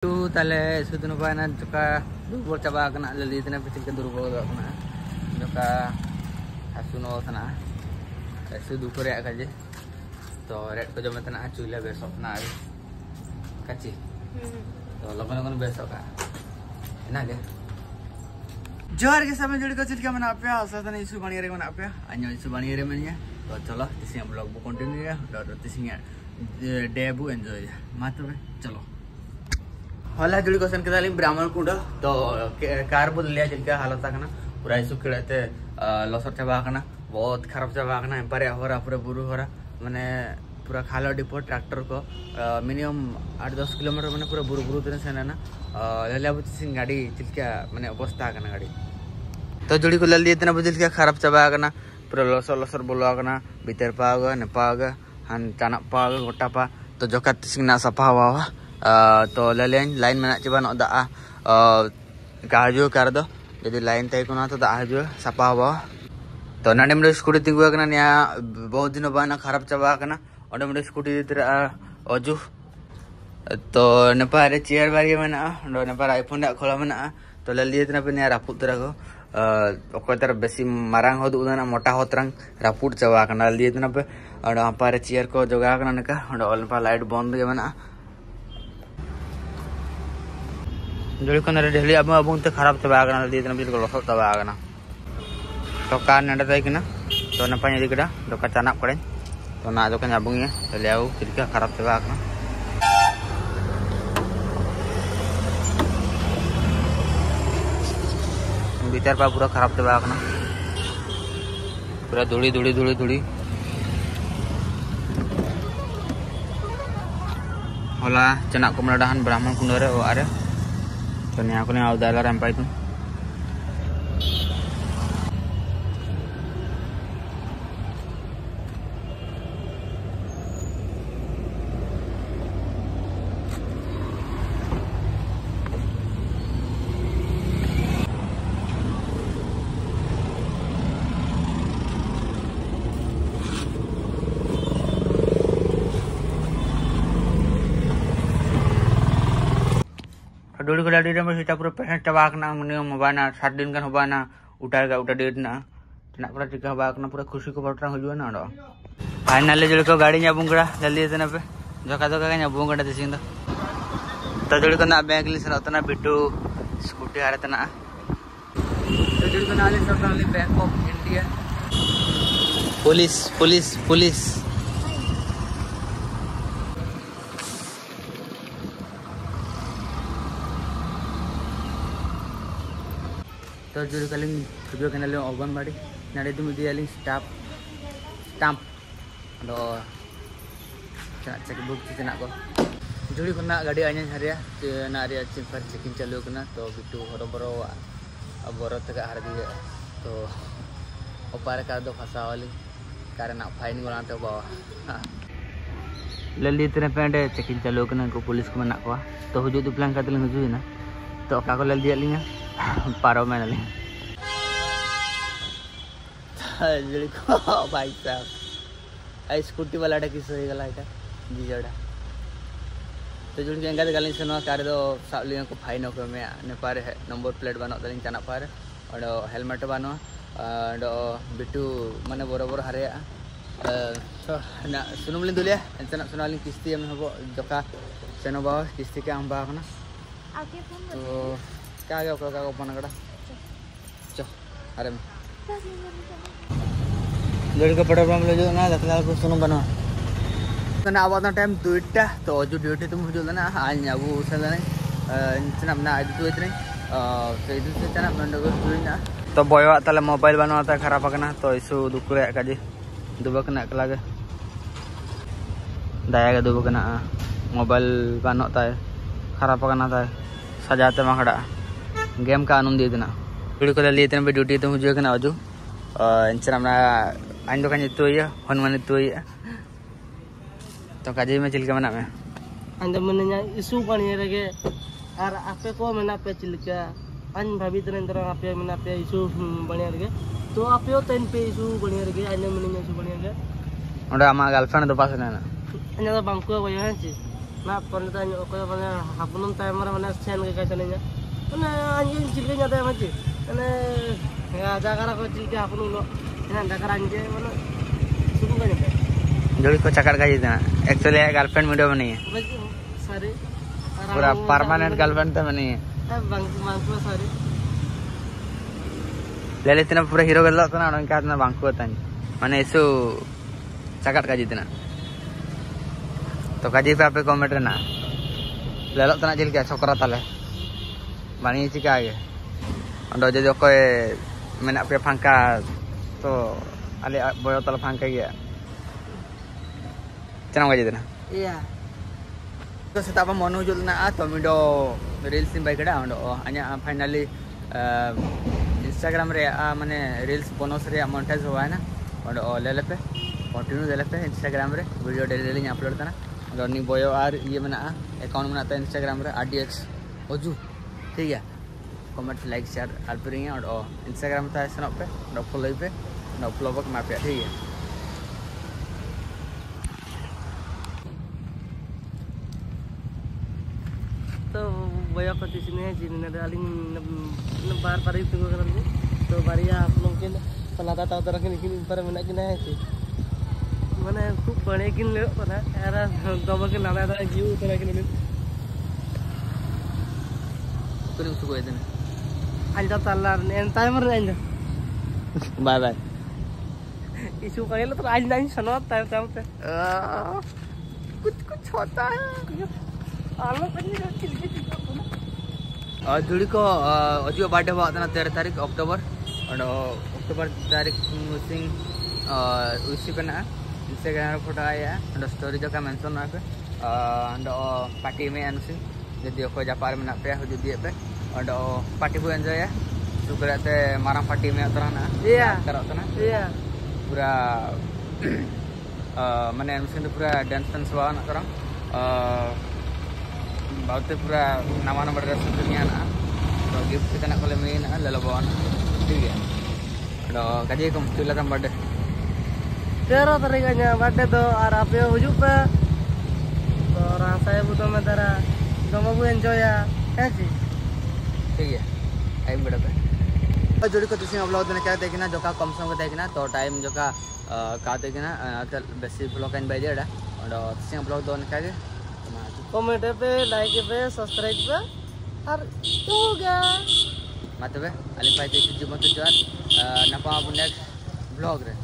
itu tale sudah nupai nan juga dulu coba kena leli tena pecil ke dulu bawa kena juga asuno tena itu dulu korea kaje to red ko jom tena acu lah besok na kaci to lapan lapan besok ka enak ya जोहर के समय जुड़ी को chit क्या मना पे आशा था नहीं issue बनी रहे मना पे अन्य इशू बनी रहे मैंने तो चलो इसी ब्लॉग को कंटिन्यू है और इसी डे बु एंजॉय मत चलो क्वेश्चन के ब्राह्मण कुंड. तो कार बुद लिया जिनका हालत था पूरा इशू खेलते लसर चाबा बहुत खराब चाबा करना एम्पारे हो पूरा बुरु हो रहा मैंने पूरा खालो डिपो ट्रैक्टर को. मिनिमम आठ दस किलोमीटर मैंने पूरा बुरु बुरु दिन से ना बुझी गाड़ी चिल्का मैंने अवस्था करना गाड़ी. तो जुड़ी को ललिया इतना क्या खराब चाबा पूरा लसर लसर बोलवा करना भीतर पाओगे ने पाओगे हान चानक पाओगे गोटा पा. तो जोका तिसिंग सफ़ा हुआ तो ललियान लाइन में चबा दा हजू कार यदि लाइन को तो दा हजू हुआ तो मेरे स्कूटी तिंगु करना बहुत दिन बाद खराब चाबा स्कूटी अजू तो नेपाल चेयर बारी में नेपाल आईफोन खोला में तो तना पे रापुद को अकोय तरह बेसी मारांग हो मोटा हो तरंग रापुद चाबा करना पे और चेयर को जोगा करना लाइट बंद के मना जुड़ी को डेली अब अब ते खराब चाबा करना ललिया तना बिल्कुल लसो चाबा करना तो कार नडे तय किना तो नपाय इदी कड़ा दोका चाना करे तो ना दोका nyambungnya beliau jadi खराब चाबा करना बिचार पा पूरा खराब चाबा करना पूरा धूड़ी धूड़ी धूड़ी धूड़ी होला चना को मलाडाहन ब्राह्मण कुंड रे ओ आरे तो निया को ने डोली को डाली रे सीटा पूरा पेशेंट चबा करना मिनिमम होबाना सात दिन kan होबाना उठा का उठा डेट ना पूरा टिका होबाना पूरा खुशी को बटरा हुजुआ ना डो फाइनली जोड़ी को गाड़ी nya bungkra जल्दी तना पे जोका जोका का nya bungkra दिसिंग तो जोड़ी को ना बैंक ली सना तना बिट्टू स्कूटी हारे तना तो जोड़ी को ना ले सना bank of India police police police तो जो कलिंग वीडियो कैनल अंगनबाड़ी नाड़े तुम इदी स्टाफ स्टाम्प दो चेक बुक चेना को जुड़ी को गाड़ी आने हरिया ना चिंपर चेकिंग चालू करना तो बिटू हर बरो बरो तक हर दिए तो ओपारे कार दो फंसा वाली कार ना फाइन गोला तो बावा लली तेरे पेंडे चेकिंग चालू करना को पुलिस को मना को तो हुजू तो प्लान करते हुजू ना तो का को लल दिया लिया पारो में नली भाई साहब आई स्कूटी वाला किस हो गला एटा जीजड़ा। तो जुड़ के गल गलिन कार दो को फाइन को में नेपार है नंबर प्लेट बनो दलिन चना पार और हेलमेट बनो और बिटू माने बरोबर हारे ना सुनुम लिन दुलिया एंतना सुनालिन किस्ती हम हबो जका सेनो बा किस्ती के हम बा कना तो क्या गया क्या ओपन करा। चो अरे में लड़ी का पड़ा ले जो ना दखला को सुनो बनो। कना अब ना टाइम दुईटा तो जो ड्यूटी तुम हो ना, आज अब उसल नहीं इंचना ना आज तो इतने तो इधर से चना बंद को दुईना तो बॉय ताले मोबाइल बनवाता खराब करना तो इशू दुख रे काजे। दुबक ना कला के दाया के दुबक ना मोबाइल बनवाता है, खराब करना था, सजाते माखड़ा గేమ్ का ఆనందం ఇదిన వీడియోలో లేతన బై డ్యూటీ తో హుజు కన అజు ఇన్స్టాగ్రామ్ నా అండు కని తోయ तो काजी में चिलके मना में। अंद मने nya isu kan ye rege ar ape ko mena pe अन भाभी तने तरह आपे मना पे इशू बढ़िया रगे। तो आपे तन पे इशू बढ़िया रगे अन मने nya इशू बढ़िया रगे। ओडा आमा गर्लफ्रेंड तो पास ना। अन्य तो बंको को है ना पर तो को बने हापुनम सेन के Jadi kok cakar kayak gitu? Actually ya, girlfriend muda mana ya? Pura permanent girlfriend tuh mana ya? Bangku sorry. Lele itu pura hero gelo tuh orang kayak itu bangku tuh. Mana itu cakar kayak gitu? Tuh kaji apa komentar na? Tuh na jadi kayak lah. बनी चिका आगे और जो मैंने पे फंका तो अले बोयो तल फंका गया चना जितना iya. तो सेता mido reels in baik ada ondo hanya finally Instagram रे माने रील्स बोनस मोनेटाइज है ना और ले ले पे कंटिन्यू ले ले पे इंस्टाग्राम रे वीडियो डेली डेली अपलोड करना बोयो आर ये मना अकाउंट मनाता है इंस्टाग्राम रे आरडीएक्स ओजू ठीक है कमेंट लाइक शेयर आर पे रही और इंस्टाग्राम था ऐसा पे और फॉलो पे और फॉलो बक मैं पे ठीक है तो को aja ini ada aling nebar pari itu kan ini तो बारिया आप लोग के सलादा ताव तरह के लेकिन पर मना के नहीं है माने खूब बड़े किन ले पता यार दबा के नाला दा जीव तरह के नहीं बाय इशू तो आज नहीं सुनो टाइम टाइम पे कुछ कुछ होता है आलो और जुड़ी को अजियो बर्थडे हुआ था ना तेरह तारीख अक्टूबर और अक्टूबर तारीख सिंग उसी पे ना इंस्टाग्राम फ़ोटो आया और स्टोरी जो का मेंशन ना पे और पार्टी में अनुसिंग जदि अखो जापार में पे जुदी पे और पार्टी को एंजॉय सुकरे ते माराम पार्टी में तरह ना iya. करो ना iya. पूरा माने अनुसिंग तो पूरा डांस डांस हुआ ना तरह बहुत पूरा नवा नंबर ड्रेस दुनिया ना तो gift kita nak kalau main na lalabawan ठीक है तो kaji kom tu lah bर्थडे तेरह तारीखnya बर्थडे तो और आप ये हुजूब पे तो rasanya butuh mentara. Kamu bu enjoy ya. है जी ठीक है टाइम बड़ा पे और जोड़ी को तुसी ब्लॉग देना क्या देखना जो का कम सम देखना तो टाइम जो का का देखना तो बेसी ब्लॉग इन बाय देड़ा और तुसी ब्लॉग दो क्या के? कमेंट पे लाइक पे सब्सक्राइब पे और juga मा तबे अलिम पाइते जुमत जुआर नपा नेक्स्ट ब्लॉग रे।